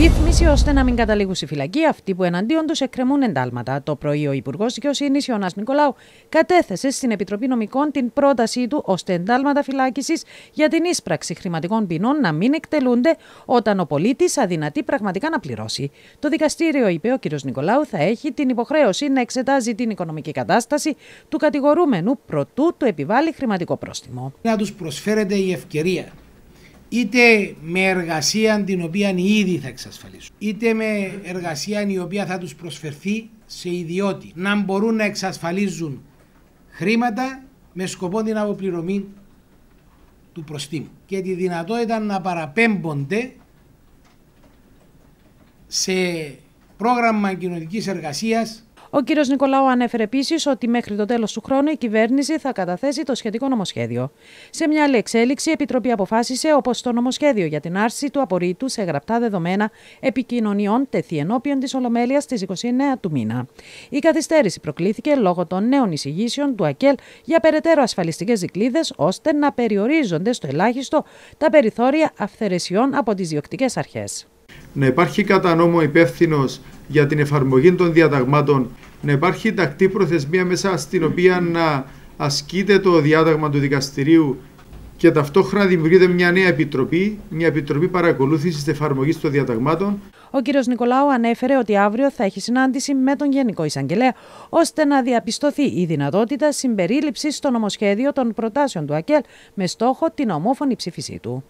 Ρύθμιση ώστε να μην καταλήγουν στη φυλακή αυτοί που εναντίον τους εκκρεμούν εντάλματα. Το πρωί ο Υπουργός Δικαιοσύνης Ιωνά Νικολάου κατέθεσε στην Επιτροπή Νομικών την πρότασή του ώστε εντάλματα φυλάκισης για την ίσπραξη χρηματικών ποινών να μην εκτελούνται όταν ο πολίτης αδυνατεί πραγματικά να πληρώσει. Το δικαστήριο, είπε ο κ. Νικολάου, θα έχει την υποχρέωση να εξετάζει την οικονομική κατάσταση του κατηγορούμενου προτού του επιβάλλει χρηματικό πρόστιμο. Να τους προσφέρεται η ευκαιρία είτε με εργασία την οποία ήδη θα εξασφαλίσουν, είτε με εργασία η οποία θα τους προσφερθεί σε ιδιώτη, να μπορούν να εξασφαλίζουν χρήματα με σκοπό την αποπληρωμή του προστίμου και τη δυνατότητα να παραπέμπονται σε πρόγραμμα κοινωνικής εργασίας ο κ. Νικολάου ανέφερε επίσης ότι μέχρι το τέλος του χρόνου η κυβέρνηση θα καταθέσει το σχετικό νομοσχέδιο. Σε μια άλλη εξέλιξη, η Επιτροπή αποφάσισε όπως το νομοσχέδιο για την άρση του απορρίτου σε γραπτά δεδομένα επικοινωνιών τεθεί ενώπιον της Ολομέλειας στις 29 του μήνα. Η καθυστέρηση προκλήθηκε λόγω των νέων εισηγήσεων του ΑΚΕΛ για περαιτέρω ασφαλιστικές δικλείδες, ώστε να περιορίζονται στο ελάχιστο τα περιθώρια αυθαιρεσιών από τις διοκτικές αρχές. Να υπάρχει κατά νόμο υπεύθυνος για την εφαρμογή των διαταγμάτων να υπάρχει τακτή προθεσμία μέσα στην οποία να ασκείται το διάταγμα του δικαστηρίου και ταυτόχρονα δημιουργείται μια νέα επιτροπή, μια επιτροπή παρακολούθησης εφαρμογής των διαταγμάτων. Ο κ. Νικολάου ανέφερε ότι αύριο θα έχει συνάντηση με τον Γενικό Εισαγγελέα, ώστε να διαπιστωθεί η δυνατότητα συμπερίληψης στο νομοσχέδιο των προτάσεων του ΑΚΕΛ με στόχο την ομόφωνη ψήφισή του.